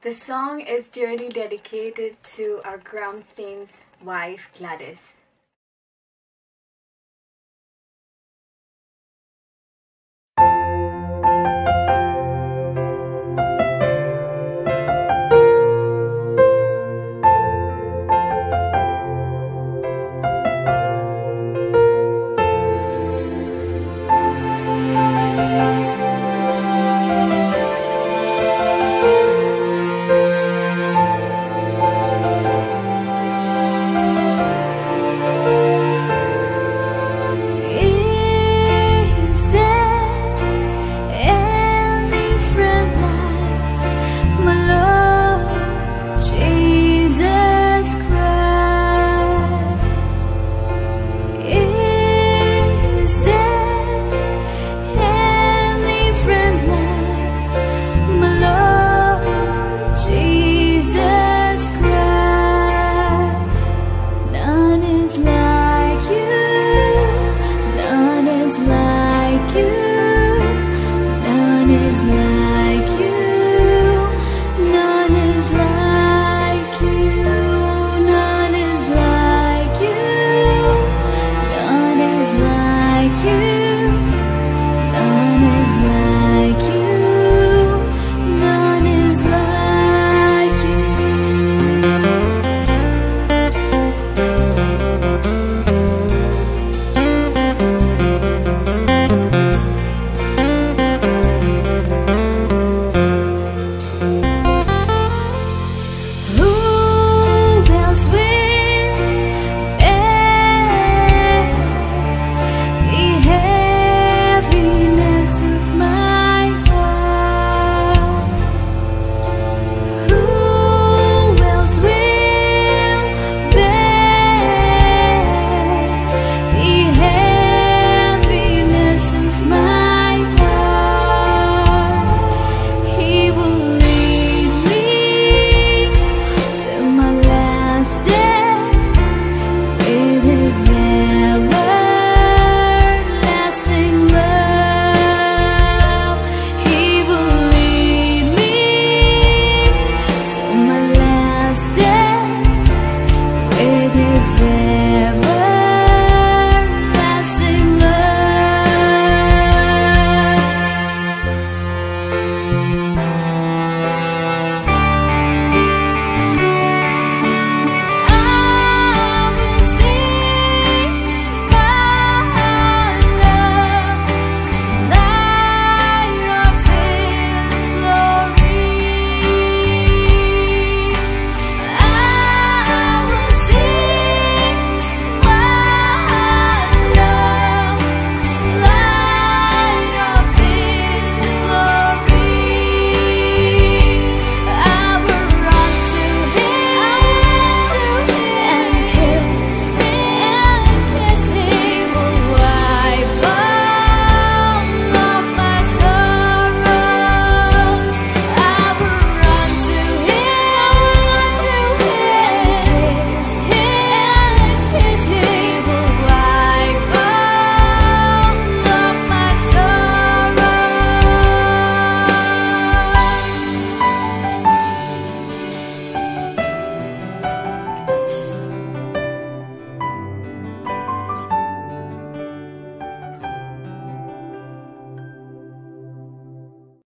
The song is dearly dedicated to our ground scene's wife Gladys.